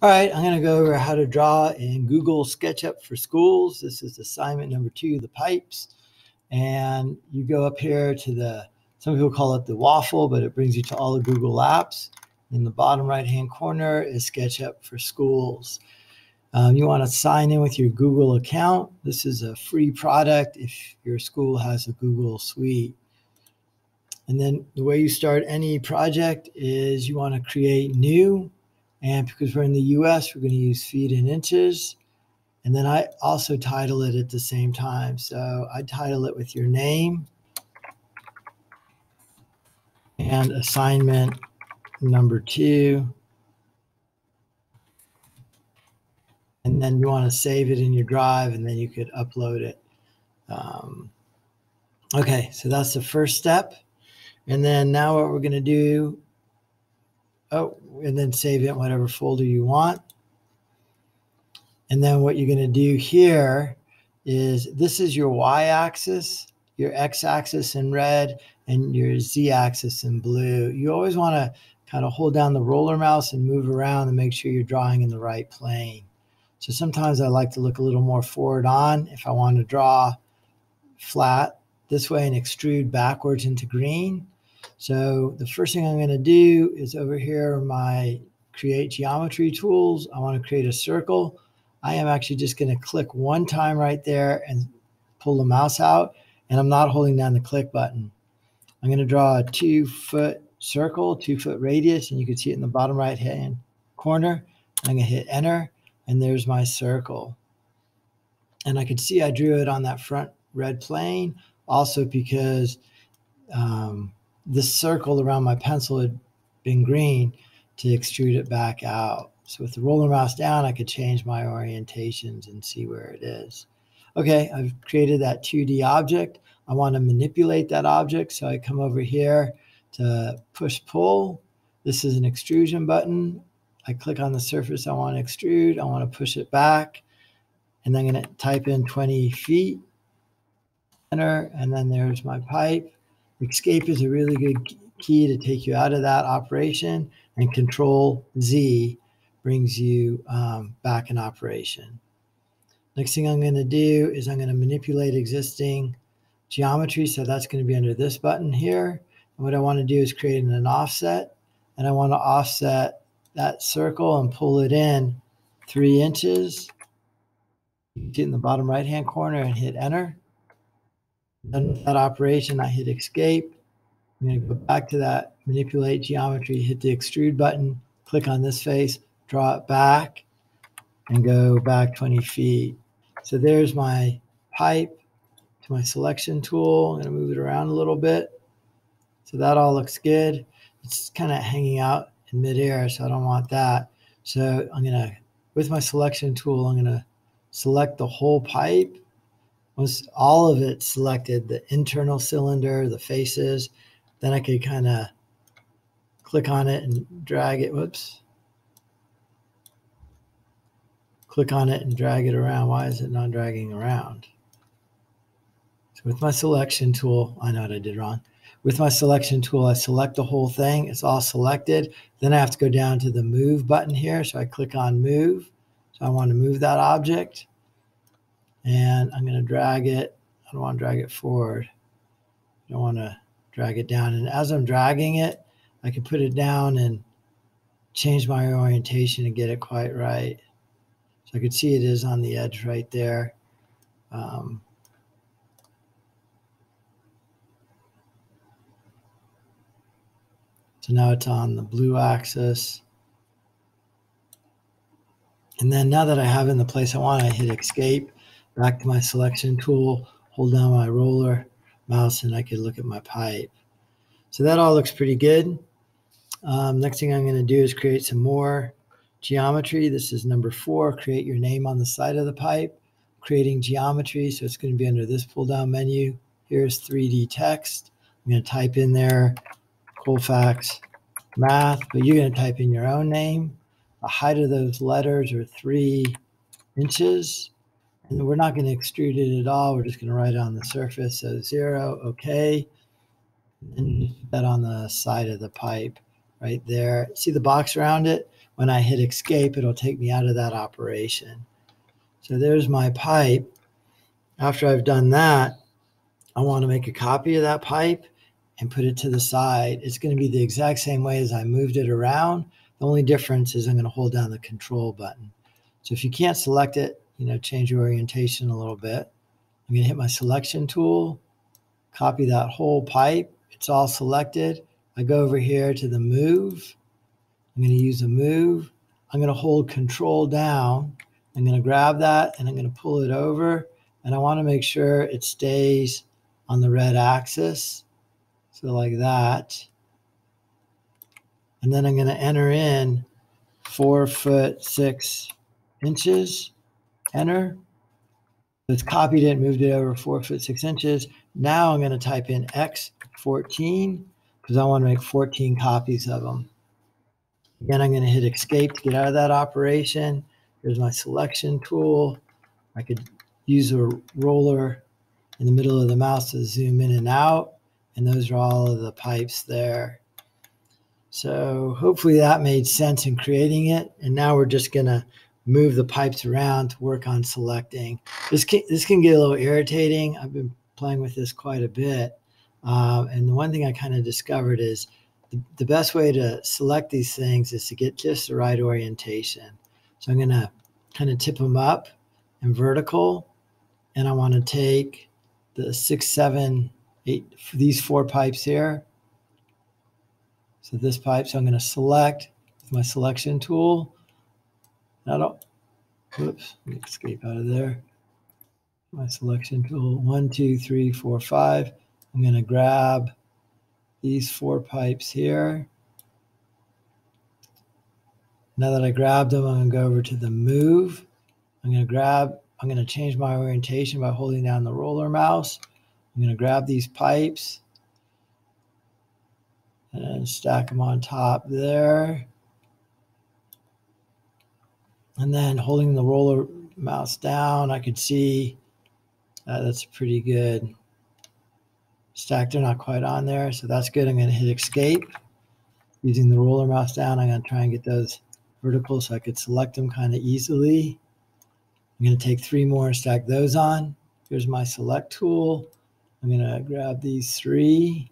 All right, I'm going to go over how to draw in Google SketchUp for Schools. This is assignment number two, the pipes. And you go up here to the, some people call it the waffle, but it brings you to all the Google apps. In the bottom right-hand corner is SketchUp for Schools. Um, you want to sign in with your Google account. This is a free product if your school has a Google Suite. And then the way you start any project is you want to create new and because we're in the US, we're going to use feet and inches. And then I also title it at the same time. So I title it with your name and assignment number two. And then you want to save it in your drive and then you could upload it. Um, okay, so that's the first step. And then now what we're going to do oh, and then save it in whatever folder you want. And then what you're going to do here is this is your y-axis, your x-axis in red, and your z-axis in blue. You always want to kind of hold down the roller mouse and move around and make sure you're drawing in the right plane. So sometimes I like to look a little more forward on if I want to draw flat this way and extrude backwards into green. So the first thing I'm going to do is over here, my create geometry tools. I want to create a circle. I am actually just going to click one time right there and pull the mouse out. And I'm not holding down the click button. I'm going to draw a two foot circle, two foot radius, and you can see it in the bottom right hand corner. I'm going to hit enter, and there's my circle. And I can see I drew it on that front red plane also because um, this circle around my pencil had been green to extrude it back out. So with the roller mouse down, I could change my orientations and see where it is. Okay, I've created that 2D object. I want to manipulate that object. So I come over here to push pull. This is an extrusion button. I click on the surface I want to extrude. I want to push it back. And then I'm going to type in 20 feet, enter, and then there's my pipe. Escape is a really good key to take you out of that operation, and Control Z brings you um, back in operation. Next thing I'm going to do is I'm going to manipulate existing geometry. So that's going to be under this button here. And what I want to do is create an offset. And I want to offset that circle and pull it in three inches. Get in the bottom right hand corner and hit enter. Done that operation, I hit escape. I'm going to go back to that manipulate geometry, hit the extrude button, click on this face, draw it back, and go back 20 feet. So there's my pipe to my selection tool. I'm going to move it around a little bit. So that all looks good. It's kind of hanging out in midair, so I don't want that. So I'm going to, with my selection tool, I'm going to select the whole pipe once all of it selected, the internal cylinder, the faces, then I could kind of click on it and drag it. Whoops. Click on it and drag it around. Why is it not dragging around? So with my selection tool, I know what I did wrong. With my selection tool, I select the whole thing. It's all selected. Then I have to go down to the move button here. So I click on move. So I want to move that object and I'm going to drag it. I don't want to drag it forward. I don't want to drag it down. And as I'm dragging it, I can put it down and change my orientation and get it quite right. So I can see it is on the edge right there. Um, so now it's on the blue axis. And then now that I have it in the place I want, I hit escape back to my selection tool, hold down my roller mouse, and I could look at my pipe. So that all looks pretty good. Um, next thing I'm going to do is create some more geometry. This is number four, create your name on the side of the pipe. Creating geometry, so it's going to be under this pull down menu. Here's 3D text. I'm going to type in there Colfax math, but you're going to type in your own name. The height of those letters are three inches. And we're not going to extrude it at all. We're just going to write it on the surface. So zero, okay. And that on the side of the pipe right there. See the box around it? when I hit escape, it'll take me out of that operation. So there's my pipe. After I've done that, I want to make a copy of that pipe and put it to the side. It's going to be the exact same way as I moved it around. The only difference is I'm going to hold down the control button. So if you can't select it, you know, change your orientation a little bit. I'm going to hit my selection tool, copy that whole pipe. It's all selected. I go over here to the move. I'm going to use a move. I'm going to hold control down. I'm going to grab that and I'm going to pull it over. And I want to make sure it stays on the red axis. So like that. And then I'm going to enter in four foot six inches. Enter. It's copied it, moved it over four foot six inches. Now I'm going to type in X14 because I want to make 14 copies of them. Again, I'm going to hit escape to get out of that operation. Here's my selection tool. I could use a roller in the middle of the mouse to zoom in and out. And those are all of the pipes there. So hopefully that made sense in creating it. And now we're just going to move the pipes around to work on selecting. This can, this can get a little irritating. I've been playing with this quite a bit. Um, and the one thing I kind of discovered is the, the best way to select these things is to get just the right orientation. So I'm going to kind of tip them up and vertical. And I want to take the six, seven, eight, these four pipes here. So this pipe, so I'm going to select my selection tool. I don't, whoops, escape out of there. My selection tool, one, two, three, four, five. I'm going to grab these four pipes here. Now that I grabbed them, I'm going to go over to the move. I'm going to grab, I'm going to change my orientation by holding down the roller mouse. I'm going to grab these pipes and stack them on top there. And then holding the roller mouse down, I could see uh, that's pretty good stack. They're not quite on there, so that's good. I'm going to hit escape. Using the roller mouse down, I'm going to try and get those vertical so I could select them kind of easily. I'm going to take three more and stack those on. Here's my select tool. I'm going to grab these three.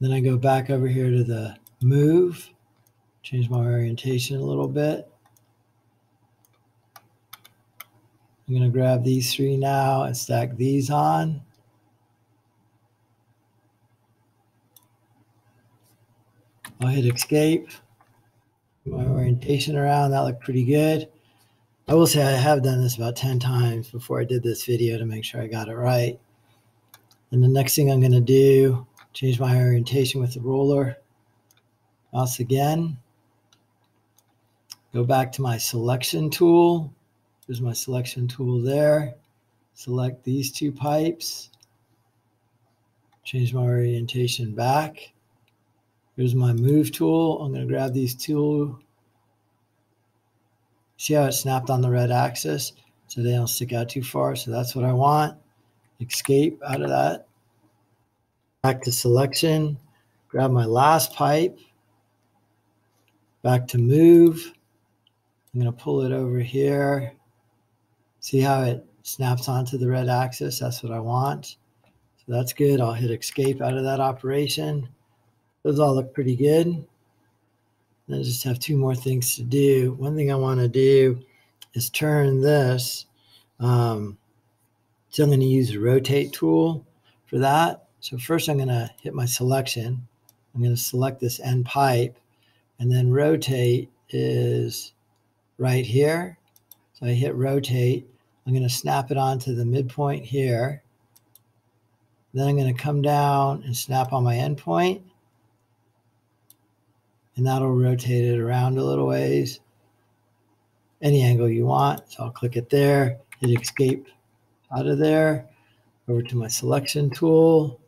Then I go back over here to the move, change my orientation a little bit. I'm going to grab these three now and stack these on. I'll hit escape. My orientation around, that looked pretty good. I will say I have done this about 10 times before I did this video to make sure I got it right. And the next thing I'm going to do, change my orientation with the roller. Mouse again. Go back to my selection tool. There's my selection tool there. Select these two pipes. Change my orientation back. Here's my move tool. I'm going to grab these two. See how it snapped on the red axis so they don't stick out too far. So that's what I want. Escape out of that. Back to selection. Grab my last pipe. Back to move. I'm going to pull it over here. See how it snaps onto the red axis? That's what I want. So that's good. I'll hit escape out of that operation. Those all look pretty good. I just have two more things to do. One thing I want to do is turn this. Um, so I'm going to use the rotate tool for that. So first I'm going to hit my selection. I'm going to select this end pipe and then rotate is right here. So I hit rotate. I'm going to snap it onto the midpoint here. Then I'm going to come down and snap on my endpoint and that'll rotate it around a little ways. Any angle you want. So I'll click it there, hit escape out of there, over to my selection tool,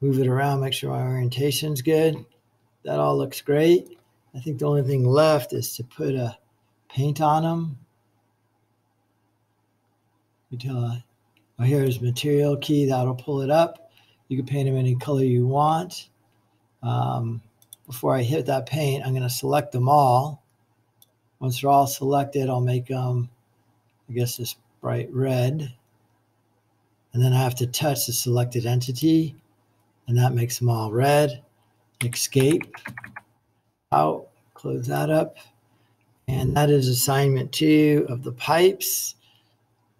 move it around, make sure my orientation's good. That all looks great. I think the only thing left is to put a paint on them. Until oh, here's material key, that'll pull it up. You can paint them any color you want. Um, before I hit that paint, I'm going to select them all. Once they're all selected, I'll make them, I guess, this bright red. And then I have to touch the selected entity, and that makes them all red. Escape out, close that up. And that is assignment two of the pipes.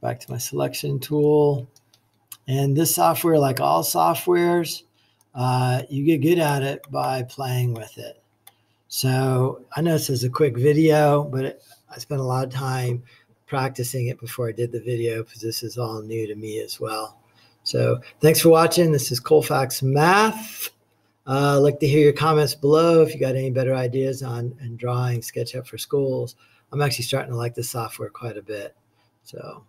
Back to my selection tool. And this software, like all softwares, uh, you get good at it by playing with it. So I know this is a quick video, but it, I spent a lot of time practicing it before I did the video because this is all new to me as well. So thanks for watching. This is Colfax Math. Uh, like to hear your comments below if you got any better ideas on and drawing SketchUp for schools. I'm actually starting to like the software quite a bit. So